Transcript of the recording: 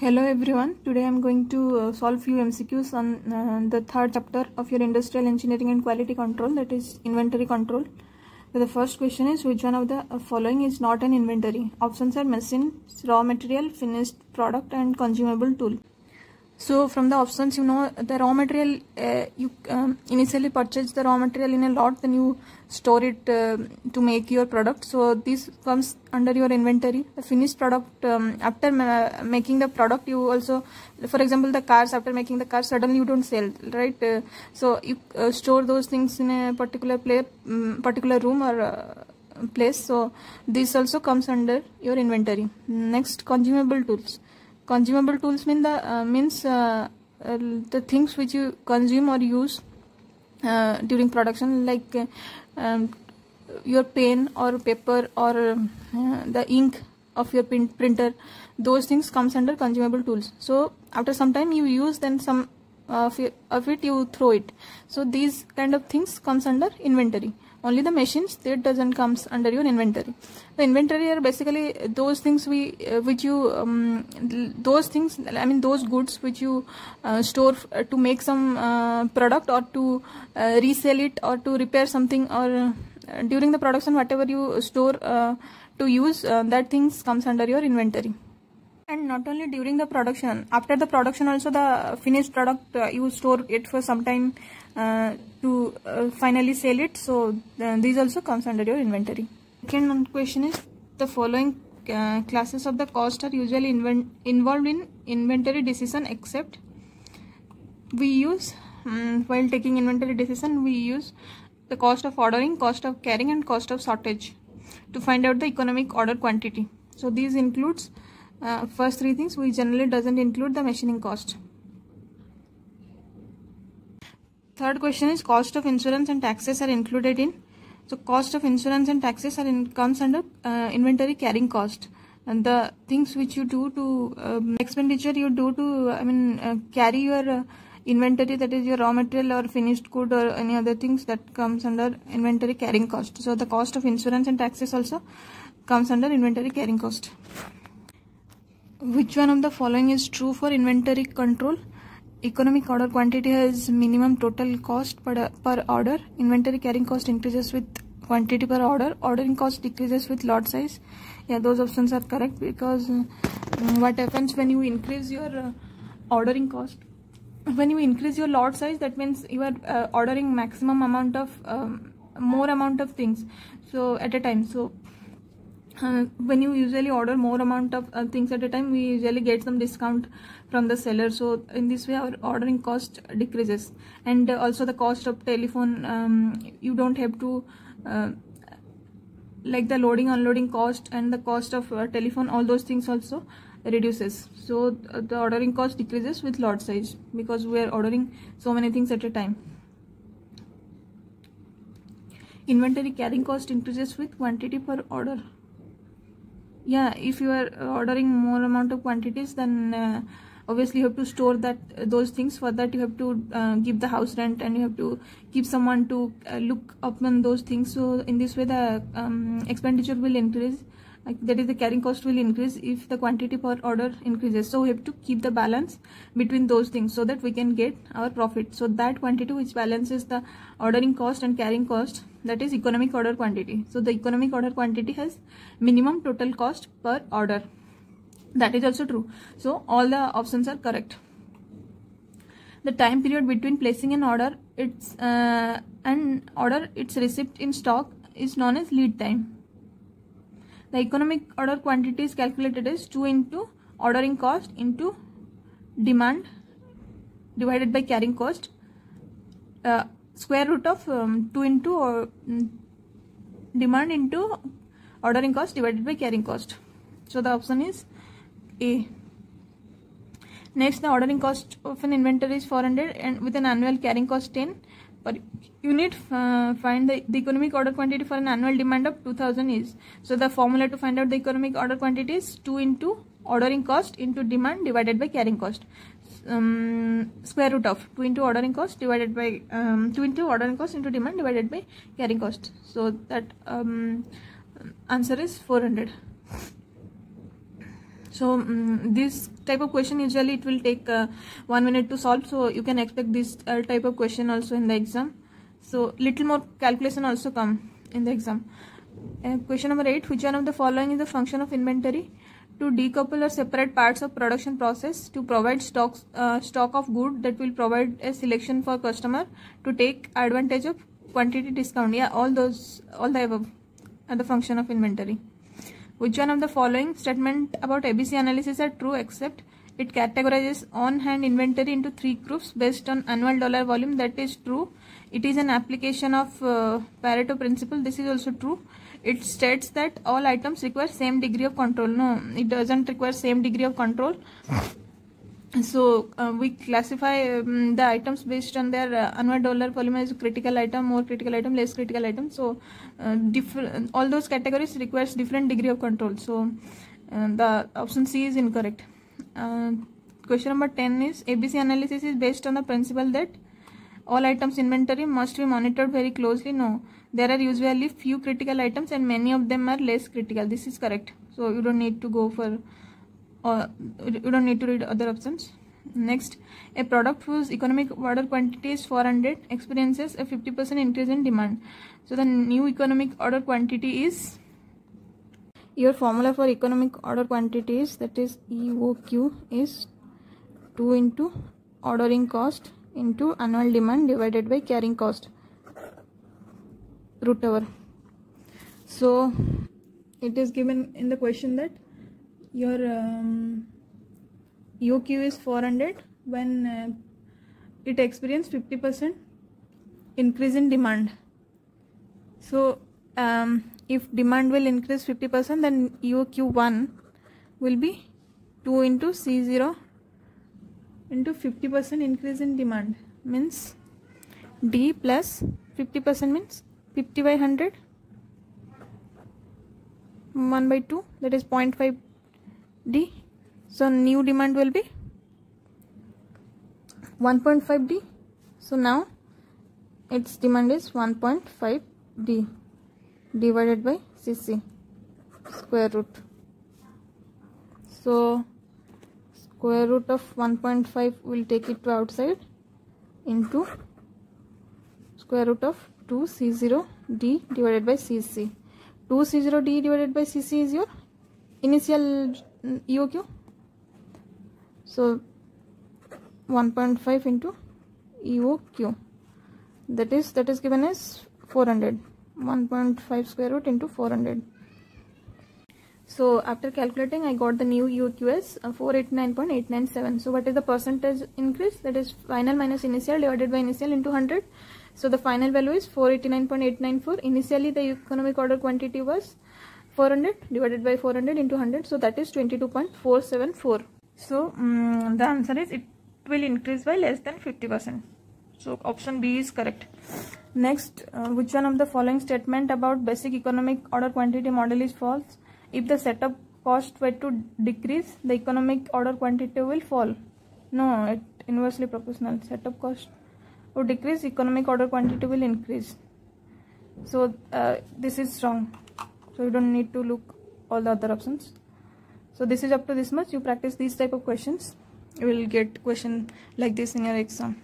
Hello everyone. Today I'm going to uh, solve few MCQs on uh, the third chapter of your industrial engineering and quality control that is inventory control. So the first question is which one of the uh, following is not an inventory? Options are machine, raw material, finished product and consumable tool. So from the options, you know the raw material uh, you um, initially purchase the raw material in a lot, then you store it uh, to make your product. So this comes under your inventory. The finished product um, after ma making the product, you also, for example, the cars after making the cars, suddenly you don't sell, right? Uh, so you uh, store those things in a particular place um, particular room or uh, place. So this also comes under your inventory. Next, consumable tools consumable tools mean the uh, means uh, uh, the things which you consume or use uh, during production like uh, um, your pen or paper or uh, the ink of your printer those things comes under consumable tools. So after some time you use then some of, it you throw it. So these kind of things comes under inventory only the machines that doesn't comes under your inventory. The inventory are basically those things we uh, which you um, those things i mean those goods which you uh, store uh, to make some uh, product or to uh, resell it or to repair something or uh, during the production whatever you store to use that things comes under your inventory. And not only during the production after the production also the finished product you store it for some time to uh, finally sell it. So uh, these also comes under your inventory. Second question is the following uh, classes of the cost are usually involved in inventory decision except we use um, while taking inventory decision we use the cost of ordering cost of carrying and cost of shortage to find out the economic order quantity. So these includes uh, first three things we generally doesn't include the machining cost third question is cost of insurance and taxes are included in. So cost of insurance and taxes are in comes under uh, inventory carrying cost. And the things which you do to um, expenditure you do to i mean uh, carry your uh, inventory that is your raw material or finished good or any other things that comes under inventory carrying cost. So the cost of insurance and taxes also comes under inventory carrying cost. Which one of the following is true for inventory control? Economic order quantity has minimum total cost per, per order. Inventory carrying cost increases with quantity per order. Ordering cost decreases with lot size. Yeah, those options are correct because uh, what happens when you increase your uh, ordering cost? When you increase your lot size, that means you are uh, ordering maximum amount of um, more amount of things. So at a time. So uh, when you usually order more amount of uh, things at a time we usually get some discount from the seller. So in this way our ordering cost decreases. And also the cost of telephone um, you don't have to uh, like the loading unloading cost and the cost of uh, telephone all those things also reduces. So uh, the ordering cost decreases with lot size because we are ordering so many things at a time. Inventory carrying cost increases with quantity per order. Yeah if you are ordering more amount of quantities then uh, obviously you have to store that uh, those things. For that you have to uh, give the house rent and you have to keep someone to uh, look upon those things. So in this way the um, expenditure will increase. Like that is the carrying cost will increase if the quantity per order increases. So we have to keep the balance between those things so that we can get our profit. So that quantity which balances the ordering cost and carrying cost that is economic order quantity. So the economic order quantity has minimum total cost per order that is also true. So all the options are correct. The time period between placing an order its uh, an order its receipt in stock is known as lead time. The economic order quantity is calculated as 2 into ordering cost into demand divided by carrying cost uh, square root of um, 2 into or mm, demand into ordering cost divided by carrying cost. So the option is a. Next the ordering cost of an inventory is 400 and with an annual carrying cost 10 per unit uh, find the, the economic order quantity for an annual demand of 2000 is. So the formula to find out the economic order quantity is 2 into ordering cost into demand divided by carrying cost. Um, square root of 2 into ordering cost divided by um, 2 into ordering cost into demand divided by carrying cost. So that um, answer is 400 so um, this type of question usually it will take uh, one minute to solve. So you can expect this uh, type of question also in the exam. So little more calculation also come in the exam. Uh, question number 8 which one of the following is the function of inventory? To decouple or separate parts of production process to provide stocks uh, stock of good that will provide a selection for customer to take advantage of quantity discount. Yeah all those all the above are the function of inventory which one of the following statement about ABC analysis are true except it categorizes on-hand inventory into three groups based on annual dollar volume? That is true. It is an application of uh, Pareto principle. This is also true. It states that all items require same degree of control. No it doesn't require same degree of control so uh, we classify um, the items based on their uh, annual dollar volume as critical item more critical item less critical item. So uh, different all those categories requires different degree of control. So uh, the option c is incorrect. Uh, question number 10 is abc analysis is based on the principle that all items inventory must be monitored very closely. No there are usually few critical items and many of them are less critical. This is correct. So you don't need to go for or you don't need to read other options. Next a product whose economic order quantity is 400 experiences a 50% increase in demand. So the new economic order quantity is? Your formula for economic order quantity is that is EOQ is 2 into ordering cost into annual demand divided by carrying cost root over. So it is given in the question that your um, EOQ is 400 when uh, it experience 50% increase in demand. So um, if demand will increase 50% then EOQ1 will be 2 into C0 into 50% increase in demand means D plus 50% means 50 by 100 1 by 2 that is 0.5 D. So new demand will be 1.5 D. So now its demand is 1.5 D divided by CC square root. So square root of 1.5 will take it to outside into square root of 2C0 D divided by CC. 2C0 D divided by CC is your initial EOQ. So 1.5 into EOQ that is that is given as 400 1.5 square root into 400 so after calculating I got the new as uh, 489.897 so what is the percentage increase? That is final minus initial divided by initial into 100 so the final value is 489.894 initially the economic order quantity was 400 divided by 400 into 100 so that is 22.474 so um, the answer is it will increase by less than 50 percent. So option b is correct. Next uh, which one of the following statement about basic economic order quantity model is false? If the setup cost were to decrease the economic order quantity will fall. No it inversely proportional. Setup cost would decrease economic order quantity will increase. So uh, this is wrong so you don't need to look all the other options. So this is up to this much. You practice these type of questions. You will get question like this in your exam